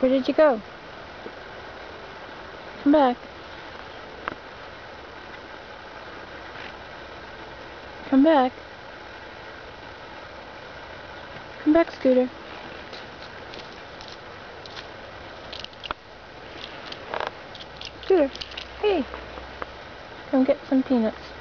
Where did you go? Come back. Come back. Come back, Scooter. Scooter, hey. Come get some peanuts.